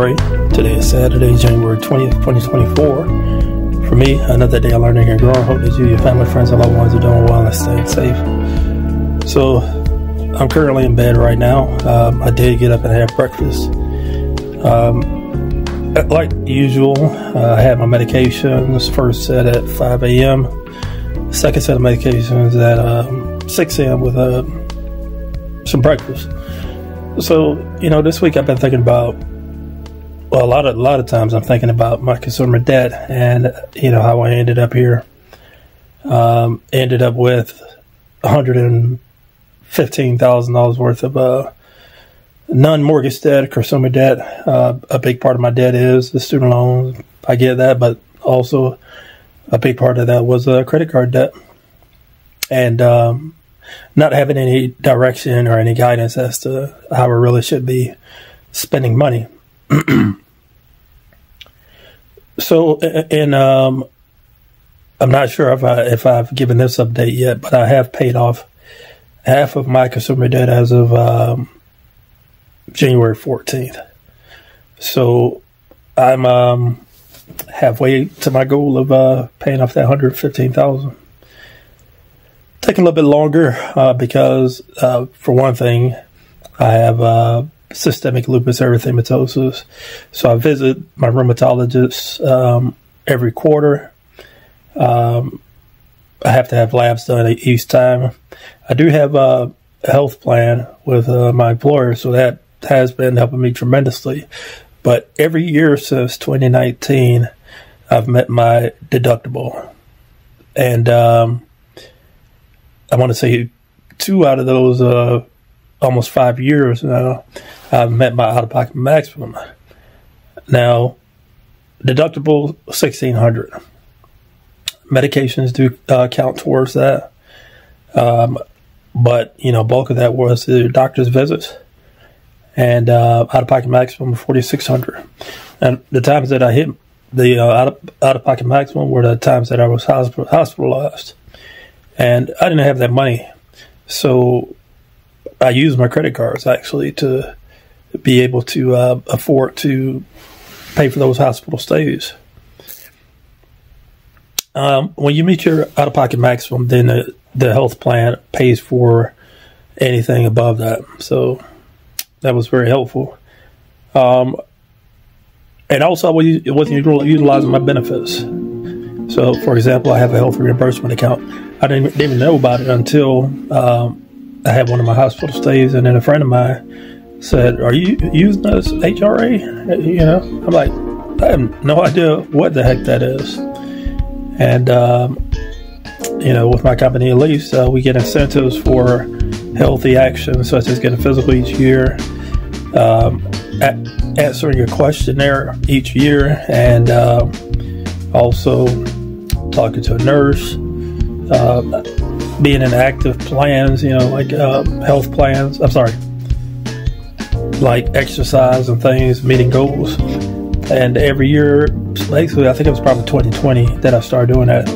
Today is Saturday, January 20th, 2024. For me, another day of learning and growing. Hope that you, your family, friends, and loved ones are doing well and staying safe. So, I'm currently in bed right now. Um, I did get up and have breakfast. Um, like usual, uh, I had my medications first set at 5 a.m., second set of medications at um, 6 a.m. with uh, some breakfast. So, you know, this week I've been thinking about well, a lot of a lot of times I'm thinking about my consumer debt and you know how I ended up here. Um, ended up with one hundred and fifteen thousand dollars worth of uh, non-mortgage debt, consumer debt. Uh, a big part of my debt is the student loans. I get that, but also a big part of that was a credit card debt, and um, not having any direction or any guidance as to how I really should be spending money. so, and um, I'm not sure if I if I've given this update yet, but I have paid off half of my consumer debt as of um, January 14th. So I'm um, halfway to my goal of uh, paying off that 115,000. Taking a little bit longer uh, because, uh, for one thing, I have uh, systemic lupus erythematosus. So I visit my rheumatologist um, every quarter. Um, I have to have labs done each time. I do have a health plan with uh, my employer, so that has been helping me tremendously. But every year since 2019, I've met my deductible. And um, I want to say two out of those uh, almost five years now, I've met my out of pocket maximum. Now, deductible sixteen hundred. Medications do uh, count towards that, um, but you know, bulk of that was the doctor's visits, and uh, out of pocket maximum forty six hundred. And the times that I hit the uh, out of out of pocket maximum were the times that I was hospitalized, and I didn't have that money, so I use my credit cards actually to be able to uh, afford to pay for those hospital stays. Um, when you meet your out of pocket maximum, then the, the health plan pays for anything above that. So that was very helpful. Um, and also, I wasn't utilizing my benefits. So, for example, I have a health reimbursement account. I didn't, didn't even know about it until um, I had one of my hospital stays, and then a friend of mine said, "Are you using this HRA?" You know, I'm like, I have no idea what the heck that is. And um, you know, with my company at least, uh, we get incentives for healthy actions such as getting physical each year, um, answering a questionnaire each year, and uh, also talking to a nurse. Uh, being in active plans, you know, like uh, health plans. I'm sorry, like exercise and things, meeting goals. And every year, basically, I think it was probably 2020 that I started doing that.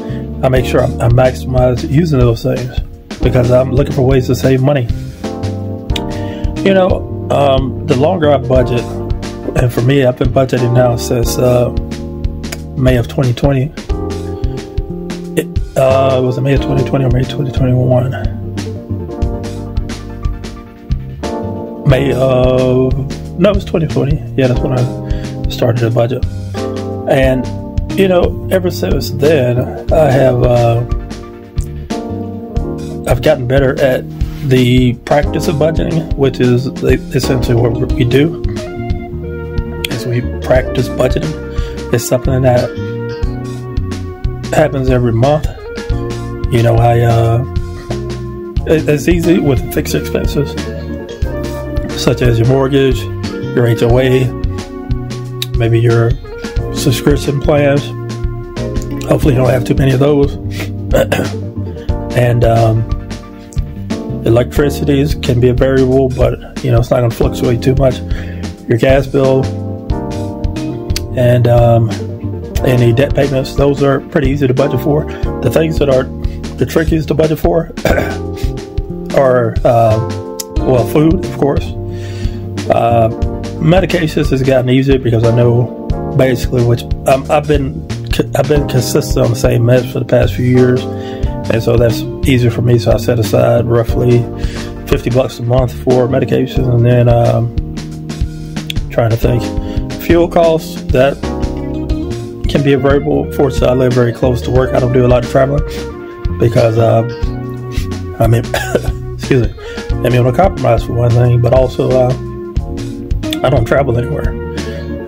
I make sure I, maximize using those things because I'm looking for ways to save money. You know, um, the longer I budget, and for me, I've been budgeting now since uh, May of 2020. Uh, was it May of 2020 or May 2021? May of no, it was 2020. Yeah, that's when I started the budget. And you know, ever since then, I have uh, I've gotten better at the practice of budgeting, which is essentially what we do. Is we practice budgeting. It's something that happens every month. You know, I uh, it's easy with fixed expenses such as your mortgage, your HOA, maybe your subscription plans. Hopefully, you don't have too many of those. and um, electricity can be a variable, but you know it's not going to fluctuate too much. Your gas bill and um, any debt payments; those are pretty easy to budget for. The things that are the trickiest to budget for are uh, well, food, of course uh, medications has gotten easier because I know basically which um, I've been I've been consistent on the same meds for the past few years, and so that's easier for me. So I set aside roughly fifty bucks a month for medications, and then um, trying to think fuel costs that can be a variable. Fortunately, I live very close to work. I don't do a lot of traveling because uh, I mean, excuse me, I'm able to compromise for one thing, but also uh, I don't travel anywhere.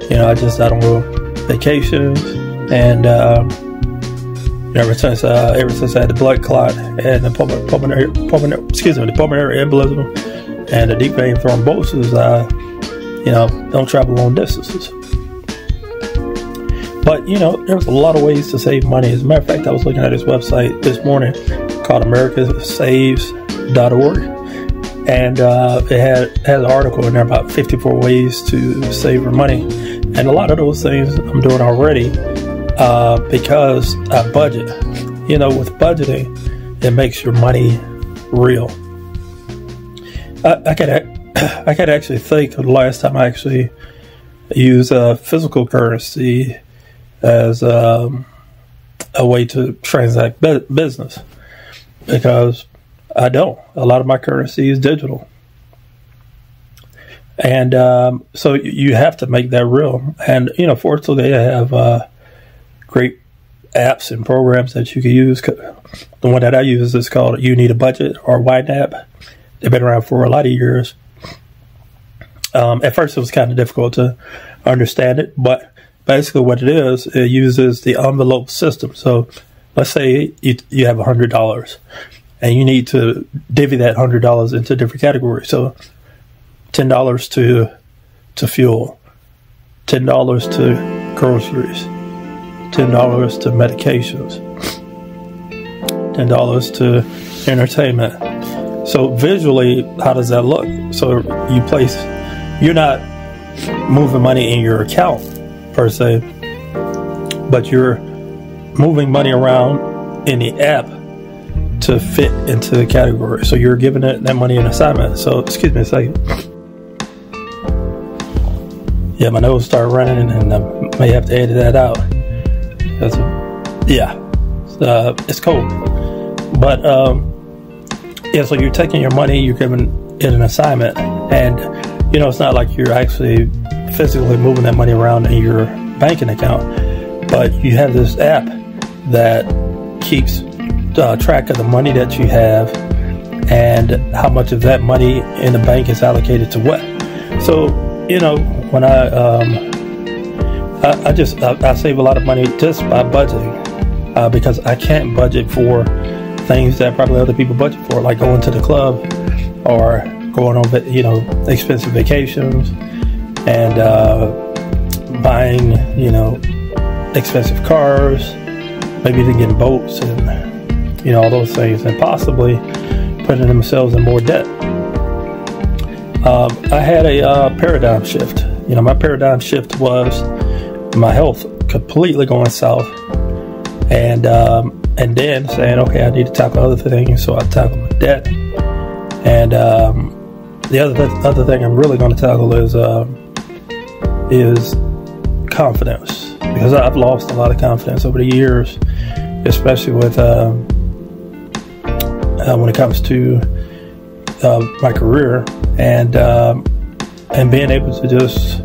You know, I just I don't go vacations, and uh, ever since uh, ever since I had the blood clot and the pulmonary, pulmonary excuse me the pulmonary embolism and the deep vein thrombosis, I you know don't travel long distances. But you know, there's a lot of ways to save money. As a matter of fact, I was looking at this website this morning called AmericaSaves.org, and uh, it had has an article in there about 54 ways to save your money. And a lot of those things I'm doing already uh, because I budget. You know, with budgeting, it makes your money real. I, I could I could actually think of the last time I actually used uh, physical currency as um, a way to transact business because I don't. A lot of my currency is digital. And um, so you have to make that real. And, you know, fortunately, they have uh, great apps and programs that you can use. The one that I use is called You Need a Budget or YNAB. They've been around for a lot of years. Um, at first, it was kind of difficult to understand it, but basically what it is, it uses the envelope system. So let's say you, you have $100 and you need to divvy that $100 into different categories. So $10 to, to fuel, $10 to groceries, $10 to medications, $10 to entertainment. So visually, how does that look? So you place, you're not moving money in your account per se, but you're moving money around in the app to fit into the category. So you're giving it that money an assignment. So excuse me a second. Yeah, my nose started running, and I may have to edit that out. That's yeah, uh, it's cold. But um, yeah, so you're taking your money, you're giving it an assignment, and you know it's not like you're actually physically moving that money around in your banking account, but you have this app that keeps uh, track of the money that you have and how much of that money in the bank is allocated to what. So, you know, when I, um, I, I, just, I, I, save a lot of money just by budgeting uh, because I can't budget for things that probably other people budget for, like going to the club or going on, you know, expensive vacations and uh, buying, you know, expensive cars, maybe even getting boats and, you know, all those things, and possibly putting themselves in more debt. Um, I had a uh, paradigm shift. You know, my paradigm shift was my health completely going south, and um, and then saying, okay, I need to tackle other things, so I tackle my debt, and um, the other th- other thing I'm really going to tackle is uh, is confidence because I've lost a lot of confidence over the years, especially with uh, uh, when it comes to uh, my career and um, and being able to just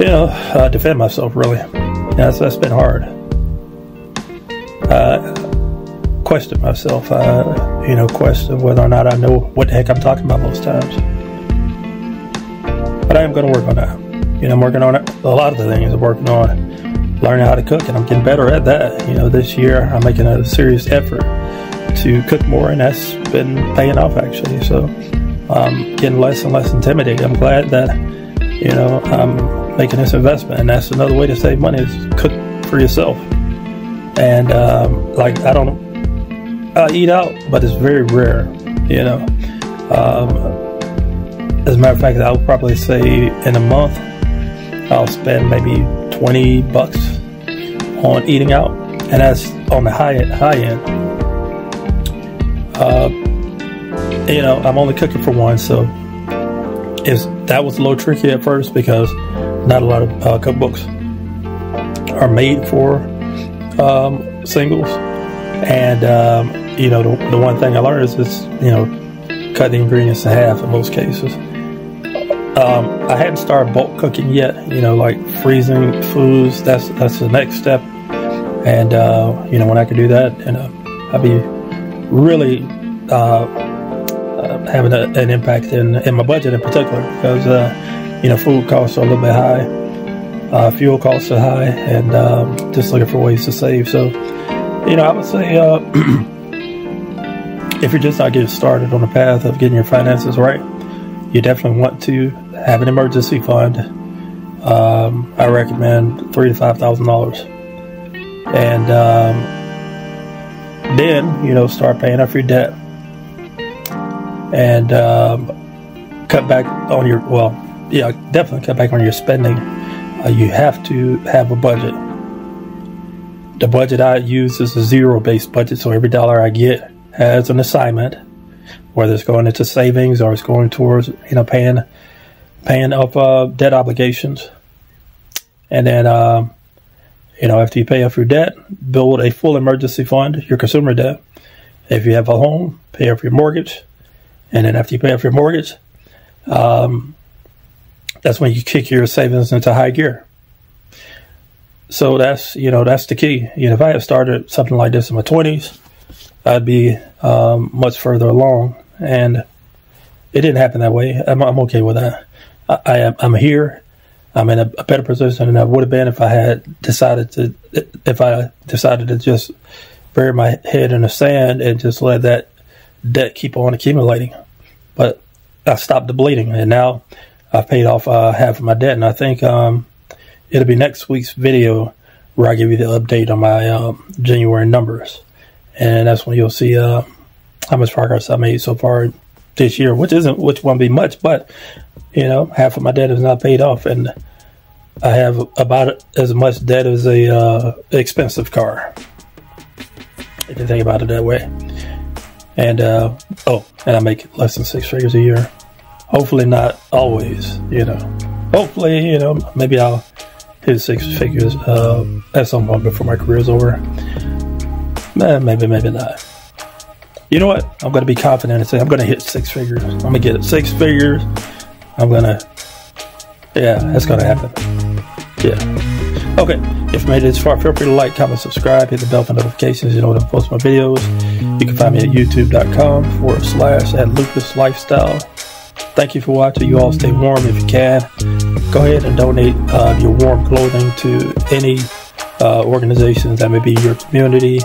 you know uh, defend myself. Really, yeah, that's, that's been hard. Uh, question myself, uh, you know, question whether or not I know what the heck I'm talking about most times. But I am going to work on that. You know, I'm working on it. A lot of the things I'm working on, learning how to cook, and I'm getting better at that. You know, this year I'm making a serious effort to cook more, and that's been paying off actually. So I'm getting less and less intimidated. I'm glad that you know I'm making this investment, and that's another way to save money is cook for yourself. And um, like I don't, I eat out, but it's very rare. You know. Um, as a matter of fact, I'll probably say in a month, I'll spend maybe 20 bucks on eating out, and that's on the high high end. Uh, you know, I'm only cooking for one, so it's that was a little tricky at first because not a lot of uh, cookbooks are made for um, singles. And, um, you know, the, the, one thing I learned is, is, you know, cut the ingredients in half in most cases. Um, I hadn't started bulk cooking yet, you know, like freezing foods. That's that's the next step. And, uh, you know, when I could do that, you know, I'd be really uh, uh, having a, an impact in, in my budget in particular because, uh, you know, food costs are a little bit high, uh, fuel costs are high, and um, just looking for ways to save. So, you know, I would say uh, if you're just not getting started on the path of getting your finances right, you definitely want to have an emergency fund. Um, I recommend three to five thousand dollars, and um, then you know start paying off your debt and um, cut back on your well, yeah, definitely cut back on your spending. Uh, you have to have a budget. The budget I use is a zero-based budget, so every dollar I get has an assignment, whether it's going into savings or it's going towards you know paying paying off uh, debt obligations, and then. Um, you know, after you pay off your debt, build a full emergency fund, your consumer debt. If you have a home, pay off your mortgage, and then after you pay off your mortgage, um, that's when you kick your savings into high gear. So that's you know that's the key. You know, if I had started something like this in my twenties, I'd be um, much further along, and it didn't happen that way. I'm, I'm okay with that. I, I am I'm here. I'm in a, a, better position than I would have been if I had decided to if I decided to just bury my head in the sand and just let that debt keep on accumulating. But I stopped the bleeding, and now I've paid off uh, half of my debt. And I think um, it'll be next week's video where I give you the update on my um, January numbers, and that's when you'll see uh, how much progress I made so far this year, which isn't which won't be much, but you know half of my debt is not paid off, and I have about as much debt as a uh, expensive car. If you think about it that way. And uh, oh, and I make less than six figures a year. Hopefully, not always. You know, hopefully, you know, maybe I'll hit six figures uh, at some point before my career's over. Eh, maybe, maybe not. You know what? I'm going to be confident and say I'm going to hit six figures. I'm going to get six figures. I'm to, yeah, that's to happen. Yeah. Okay. If you made it this far, feel free to like, comment, subscribe, hit the bell for notifications. You know when I post my videos. You can find me at youtube.com forward slash at Lupus Lifestyle. Thank you for watching. You all stay warm if you can. Go ahead and donate uh, your warm clothing to any uh, organizations that may be your community.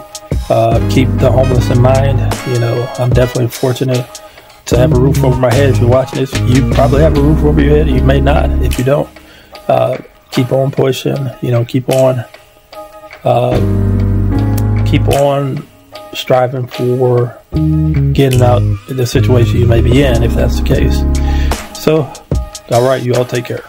Uh, keep the homeless in mind. You know, I'm definitely fortunate to have a roof over my head. If you're watching this, you probably have a roof over your head. You may not. If you don't, uh, keep on pushing. You know, keep on, uh, keep on striving for getting out of the situation you may be in, if that's the case. So, all right, you all take care.